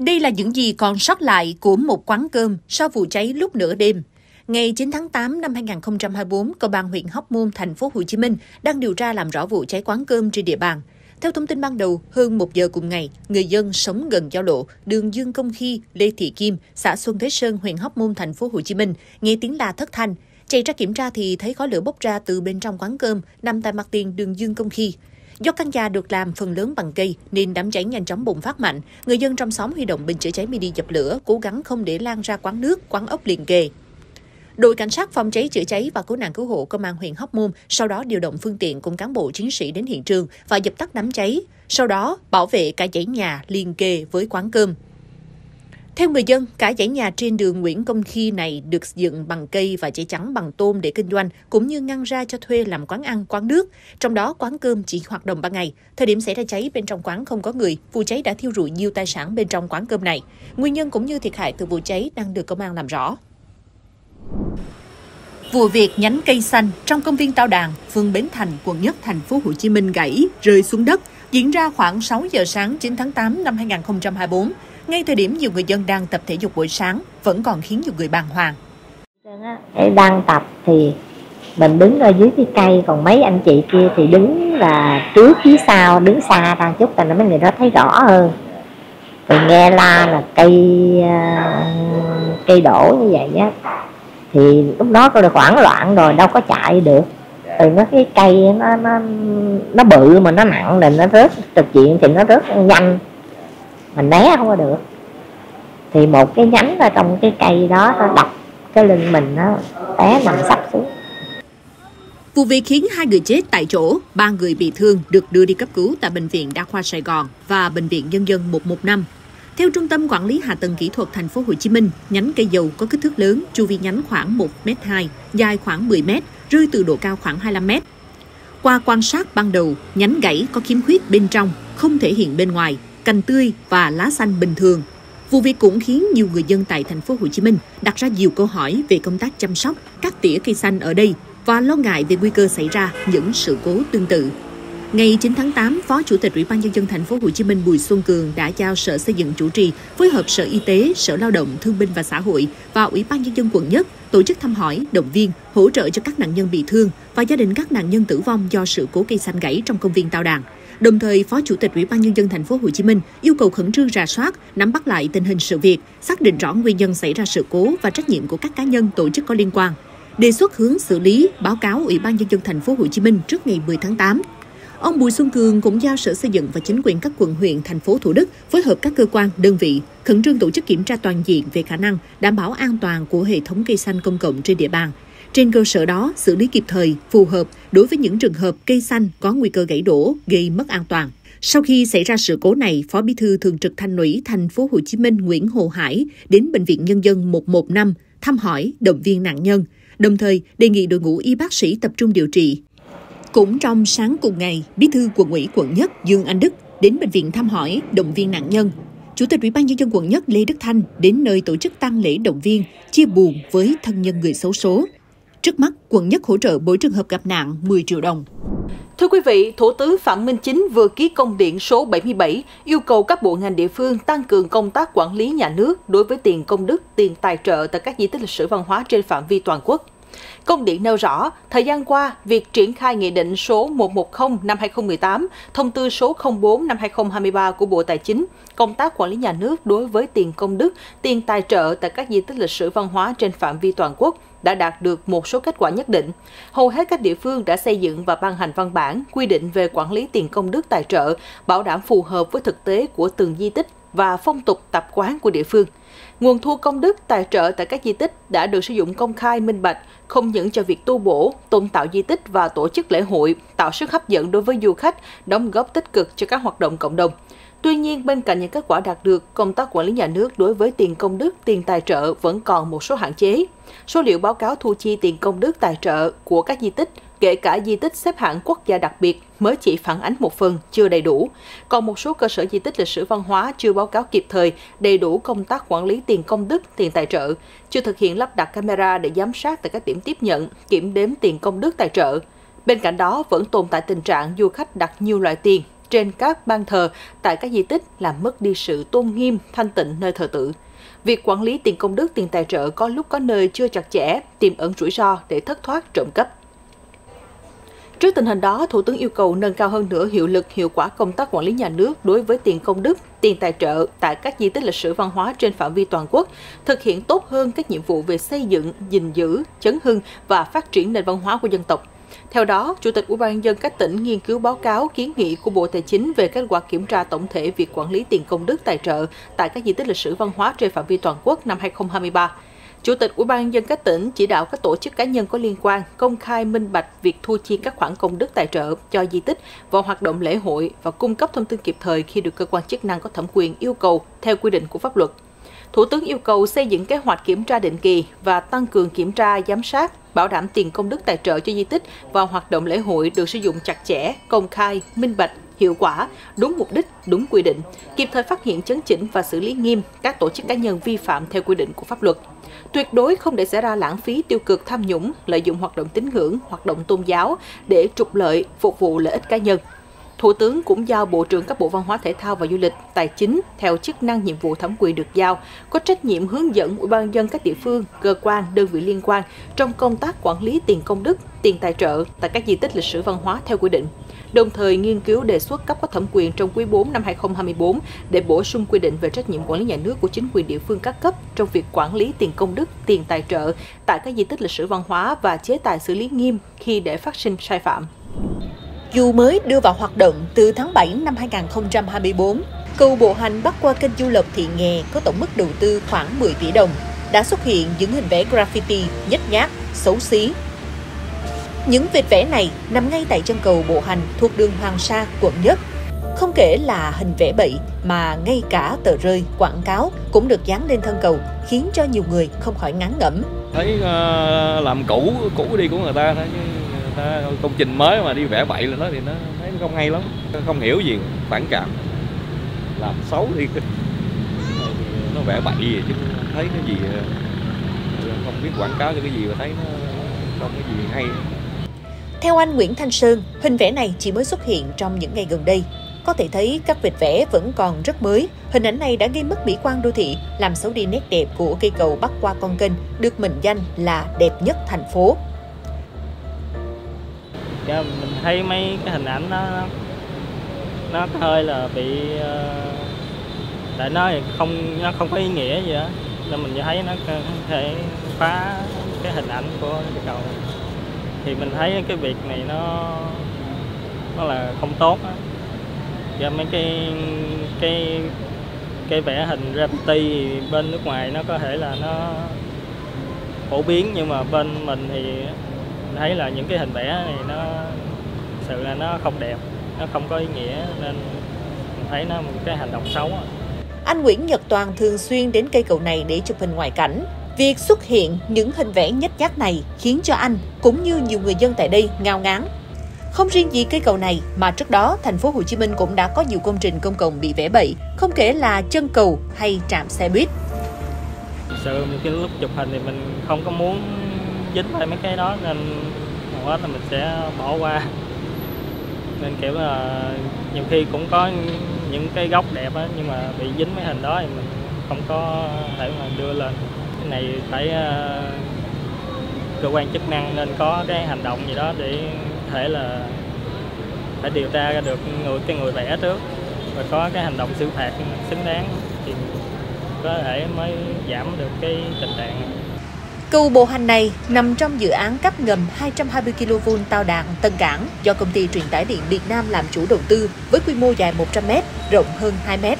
Đây là những gì còn sót lại của một quán cơm sau vụ cháy lúc nửa đêm. Ngày 9 tháng 8 năm 2024, Công an huyện Hóc Môn, thành phố Hồ Chí Minh đang điều tra làm rõ vụ cháy quán cơm trên địa bàn. Theo thông tin ban đầu, hơn một giờ cùng ngày, người dân sống gần giao lộ đường Dương Công Khi, Lê Thị Kim, xã Xuân Thế Sơn, huyện Hóc Môn, thành phố Hồ Chí Minh, nghe tiếng la thất thanh. Chạy ra kiểm tra thì thấy khói lửa bốc ra từ bên trong quán cơm nằm tại mặt tiền đường Dương Công Khi. Do căn nhà được làm phần lớn bằng cây nên đám cháy nhanh chóng bùng phát mạnh. Người dân trong xóm huy động bình chữa cháy mini dập lửa, cố gắng không để lan ra quán nước, quán ốc liền kề. Đội cảnh sát phòng cháy chữa cháy và cứu nạn cứu hộ công an huyện Hóc Môn sau đó điều động phương tiện cùng cán bộ chiến sĩ đến hiện trường và dập tắt đám cháy. Sau đó bảo vệ cả dãy nhà liền kề với quán cơm. Theo người dân, cả dãy nhà trên đường Nguyễn Công Khi này được dựng bằng cây và che chắn bằng tôm để kinh doanh, cũng như ngăn ra cho thuê làm quán ăn, quán nước. Trong đó, quán cơm chỉ hoạt động ban ngày. Thời điểm xảy ra cháy, bên trong quán không có người. Vụ cháy đã thiêu rụi nhiều tài sản bên trong quán cơm này. Nguyên nhân cũng như thiệt hại từ vụ cháy đang được công an làm rõ. Vụ việc nhánh cây xanh trong công viên Tao Đàn, phường Bến Thành, quận Nhất, thành phố Hồ Chí Minh gãy, rơi xuống đất, diễn ra khoảng 6 giờ sáng 9 tháng 8 năm 2024. Ngay thời điểm nhiều người dân đang tập thể dục buổi sáng, vẫn còn khiến nhiều người bàng hoàng. Đang tập thì mình đứng ở dưới cái cây, còn mấy anh chị kia thì đứng là trước phía sau, đứng xa ra chút là mấy người đó thấy rõ hơn. Thì nghe la là cây à, cây đổ như vậy á thì lúc đó tôi là hoảng loạn rồi đâu có chạy được từ nó cái cây nó nó nó bự mà nó nặng nên nó rớt trực diện thì nó rớt nhanh mình né không có được. Thì một cái nhánh ở trong cái cây đó nó đập cái lưng mình nó té nằm sắp xuống. Vụ việc khiến hai người chết tại chỗ, ba người bị thương được đưa đi cấp cứu tại Bệnh viện Đa khoa Sài Gòn và Bệnh viện Nhân dân 115 theo Trung tâm Quản lý Hạ tầng Kỹ thuật Thành phố Hồ Chí Minh, nhánh cây dầu có kích thước lớn, chu vi nhánh khoảng 1m2, dài khoảng 10m, rơi từ độ cao khoảng 25m. Qua quan sát ban đầu, nhánh gãy có khiếm khuyết bên trong, không thể hiện bên ngoài, cành tươi và lá xanh bình thường. Vụ việc cũng khiến nhiều người dân tại thành phố Hồ Chí Minh đặt ra nhiều câu hỏi về công tác chăm sóc các tỉa cây xanh ở đây và lo ngại về nguy cơ xảy ra những sự cố tương tự. Ngày 9 tháng 8, Phó Chủ tịch Ủy ban nhân dân thành phố Hồ Chí Minh Bùi Xuân Cường đã giao Sở Xây dựng chủ trì phối hợp Sở Y tế, Sở Lao động, Thương binh và Xã hội và Ủy ban nhân dân quận Nhất tổ chức thăm hỏi, động viên, hỗ trợ cho các nạn nhân bị thương và gia đình các nạn nhân tử vong do sự cố cây xanh gãy trong công viên Tao Đàn. Đồng thời, Phó Chủ tịch Ủy ban nhân dân thành phố Hồ Chí Minh yêu cầu khẩn trương rà soát, nắm bắt lại tình hình sự việc, xác định rõ nguyên nhân xảy ra sự cố và trách nhiệm của các cá nhân tổ chức có liên quan đề xuất hướng xử lý, báo cáo Ủy ban nhân dân thành phố Hồ Chí Minh trước ngày 10 tháng 8. Ông Bùi Xuân Cường cũng giao Sở Xây dựng và chính quyền các quận huyện, thành phố Thủ Đức phối hợp các cơ quan, đơn vị khẩn trương tổ chức kiểm tra toàn diện về khả năng đảm bảo an toàn của hệ thống cây xanh công cộng trên địa bàn. Trên cơ sở đó, xử lý kịp thời, phù hợp đối với những trường hợp cây xanh có nguy cơ gãy đổ, gây mất an toàn. Sau khi xảy ra sự cố này, Phó Bí thư Thường trực Thành ủy Thành phố Hồ Chí Minh Nguyễn Hồ Hải đến bệnh viện Nhân dân 115 thăm hỏi, động viên nạn nhân, đồng thời đề nghị đội ngũ y bác sĩ tập trung điều trị, cũng trong sáng cùng ngày, Bí thư quận ủy quận Nhất Dương Anh Đức đến bệnh viện thăm hỏi, động viên nạn nhân. Chủ tịch Ủy ban nhân dân quận Nhất Lê Đức Thanh đến nơi tổ chức tang lễ động viên, chia buồn với thân nhân người xấu số. Trước mắt, quận Nhất hỗ trợ mỗi trường hợp gặp nạn 10 triệu đồng. Thưa quý vị, Thủ tướng Phạm Minh Chính vừa ký công điện số 77 yêu cầu các bộ ngành địa phương tăng cường công tác quản lý nhà nước đối với tiền công đức, tiền tài trợ tại các di tích lịch sử văn hóa trên phạm vi toàn quốc. Công điện nêu rõ, thời gian qua, việc triển khai Nghị định số 110 năm 2018, Thông tư số 04 năm 2023 của Bộ Tài chính, công tác quản lý nhà nước đối với tiền công đức, tiền tài trợ tại các di tích lịch sử văn hóa trên phạm vi toàn quốc đã đạt được một số kết quả nhất định. Hầu hết các địa phương đã xây dựng và ban hành văn bản quy định về quản lý tiền công đức tài trợ, bảo đảm phù hợp với thực tế của từng di tích và phong tục tập quán của địa phương. Nguồn thu công đức tài trợ tại các di tích đã được sử dụng công khai minh bạch, không những cho việc tu bổ, tôn tạo di tích và tổ chức lễ hội, tạo sức hấp dẫn đối với du khách, đóng góp tích cực cho các hoạt động cộng đồng. Tuy nhiên, bên cạnh những kết quả đạt được, công tác quản lý nhà nước đối với tiền công đức, tiền tài trợ vẫn còn một số hạn chế. Số liệu báo cáo thu chi tiền công đức tài trợ của các di tích kể cả di tích xếp hạng quốc gia đặc biệt mới chỉ phản ánh một phần, chưa đầy đủ. Còn một số cơ sở di tích lịch sử văn hóa chưa báo cáo kịp thời, đầy đủ công tác quản lý tiền công đức, tiền tài trợ, chưa thực hiện lắp đặt camera để giám sát tại các điểm tiếp nhận, kiểm đếm tiền công đức tài trợ. Bên cạnh đó, vẫn tồn tại tình trạng du khách đặt nhiều loại tiền, trên các ban thờ tại các di tích làm mất đi sự tôn nghiêm, thanh tịnh nơi thờ tự. Việc quản lý tiền công đức, tiền tài trợ có lúc có nơi chưa chặt chẽ, tiềm ẩn rủi ro để thất thoát trộm cắp. Trước tình hình đó, Thủ tướng yêu cầu nâng cao hơn nữa hiệu lực, hiệu quả công tác quản lý nhà nước đối với tiền công đức, tiền tài trợ tại các di tích lịch sử văn hóa trên phạm vi toàn quốc, thực hiện tốt hơn các nhiệm vụ về xây dựng, gìn giữ, chấn hưng và phát triển nền văn hóa của dân tộc. Theo đó, Chủ tịch Ủy ban nhân dân các tỉnh nghiên cứu báo cáo kiến nghị của Bộ Tài chính về kết quả kiểm tra tổng thể việc quản lý tiền công đức tài trợ tại các di tích lịch sử văn hóa trên phạm vi toàn quốc năm 2023. Chủ tịch Ủy ban nhân dân các tỉnh chỉ đạo các tổ chức cá nhân có liên quan công khai minh bạch việc thu chi các khoản công đức tài trợ cho di tích và hoạt động lễ hội và cung cấp thông tin kịp thời khi được cơ quan chức năng có thẩm quyền yêu cầu theo quy định của pháp luật. Thủ tướng yêu cầu xây dựng kế hoạch kiểm tra định kỳ và tăng cường kiểm tra, giám sát, bảo đảm tiền công đức tài trợ cho di tích và hoạt động lễ hội được sử dụng chặt chẽ, công khai, minh bạch, hiệu quả, đúng mục đích, đúng quy định, kịp thời phát hiện chấn chỉnh và xử lý nghiêm các tổ chức cá nhân vi phạm theo quy định của pháp luật. Tuyệt đối không để xảy ra lãng phí tiêu cực tham nhũng, lợi dụng hoạt động tín ngưỡng, hoạt động tôn giáo để trục lợi, phục vụ lợi ích cá nhân. Thủ tướng cũng giao Bộ trưởng các Bộ Văn hóa Thể thao và Du lịch, Tài chính theo chức năng nhiệm vụ thẩm quyền được giao, có trách nhiệm hướng dẫn Ủy ban dân các địa phương, cơ quan, đơn vị liên quan trong công tác quản lý tiền công đức, tiền tài trợ tại các di tích lịch sử văn hóa theo quy định. Đồng thời nghiên cứu đề xuất cấp có thẩm quyền trong quý 4 năm 2024 để bổ sung quy định về trách nhiệm quản lý nhà nước của chính quyền địa phương các cấp trong việc quản lý tiền công đức, tiền tài trợ tại các di tích lịch sử văn hóa và chế tài xử lý nghiêm khi để phát sinh sai phạm. Dù mới đưa vào hoạt động từ tháng 7 năm 2024, cầu bộ hành bắc qua kênh Du Lộc Thị Nghè có tổng mức đầu tư khoảng 10 tỷ đồng, đã xuất hiện những hình vẽ graffiti nhếch nhác, xấu xí. Những vệt vẽ này nằm ngay tại chân cầu bộ hành thuộc đường Hoàng Sa, quận Nhất. Không kể là hình vẽ bậy mà ngay cả tờ rơi, quảng cáo cũng được dán lên thân cầu, khiến cho nhiều người không khỏi ngán ngẩm. Thấy uh, làm cũ, cũ đi của người ta thôi chứ công trình mới mà đi vẽ bậy lên đó thì nó thấy nó không hay lắm không hiểu gì phản cảm làm xấu đi nó vẽ bậy gì chứ thấy cái gì ờ, không biết quảng cáo cho cái gì mà thấy nó không cái gì hay theo anh Nguyễn Thanh Sơn, hình vẽ này chỉ mới xuất hiện trong những ngày gần đây. Có thể thấy các vệt vẽ vẫn còn rất mới. Hình ảnh này đã gây mất mỹ quan đô thị, làm xấu đi nét đẹp của cây cầu bắc qua con kênh, được mệnh danh là đẹp nhất thành phố cho mình thấy mấy cái hình ảnh nó nó hơi là bị uh, tại nó không nó không có ý nghĩa gì đó nên mình thấy nó có thể phá cái hình ảnh của cái cầu thì mình thấy cái việc này nó nó là không tốt á. Và mấy cái cái cái vẽ hình graffiti bên nước ngoài nó có thể là nó phổ biến nhưng mà bên mình thì thấy là những cái hình vẽ này nó sự là nó không đẹp nó không có ý nghĩa nên mình thấy nó một cái hành động xấu anh Nguyễn Nhật Toàn thường xuyên đến cây cầu này để chụp hình ngoại cảnh Việc xuất hiện những hình vẽ nhếch nhác này khiến cho anh cũng như nhiều người dân tại đây ngao ngán. Không riêng gì cây cầu này mà trước đó thành phố Hồ Chí Minh cũng đã có nhiều công trình công cộng bị vẽ bậy, không kể là chân cầu hay trạm xe buýt. Sự cái lúc chụp hình thì mình không có muốn dính phải mấy cái đó nên hầu hết là mình sẽ bỏ qua nên kiểu là nhiều khi cũng có những cái góc đẹp á nhưng mà bị dính mấy hình đó thì mình không có thể mà đưa lên cái này phải uh, cơ quan chức năng nên có cái hành động gì đó để thể là phải điều tra ra được người cái người vẽ trước và có cái hành động xử phạt xứng đáng thì có thể mới giảm được cái tình trạng này. Cầu bộ hành này nằm trong dự án cấp ngầm 220 kV Tao Đàn Tân Cảng do công ty truyền tải điện Việt Nam làm chủ đầu tư với quy mô dài 100m, rộng hơn 2m.